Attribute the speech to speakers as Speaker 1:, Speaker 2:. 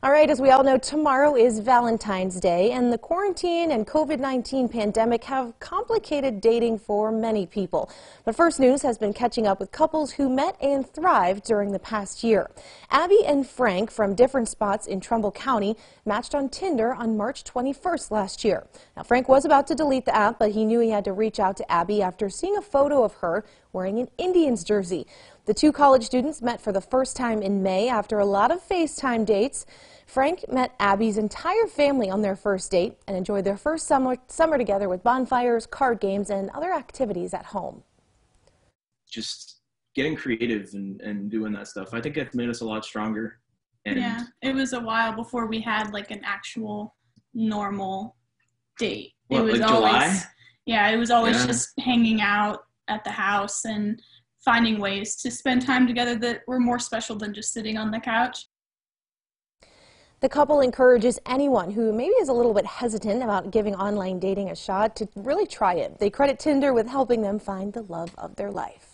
Speaker 1: All right, as we all know, tomorrow is Valentine's Day, and the quarantine and COVID-19 pandemic have complicated dating for many people. But First News has been catching up with couples who met and thrived during the past year. Abby and Frank from different spots in Trumbull County matched on Tinder on March 21st last year. Now, Frank was about to delete the app, but he knew he had to reach out to Abby after seeing a photo of her wearing an Indians jersey. The two college students met for the first time in May after a lot of FaceTime dates. Frank met Abby's entire family on their first date and enjoyed their first summer, summer together with bonfires, card games, and other activities at home.
Speaker 2: Just getting creative and, and doing that stuff, I think it's made us a lot stronger.
Speaker 3: And yeah, it was a while before we had like an actual normal date.
Speaker 2: What,
Speaker 3: it was
Speaker 2: like
Speaker 3: always
Speaker 2: July?
Speaker 3: yeah, it was always
Speaker 2: Yeah.
Speaker 3: just hanging out at the house and finding ways to spend time together that were more special than just sitting on the couch.
Speaker 1: The couple encourages anyone who maybe is a little bit hesitant about giving online dating a shot to really try it. They credit Tinder with helping them find the love of their life.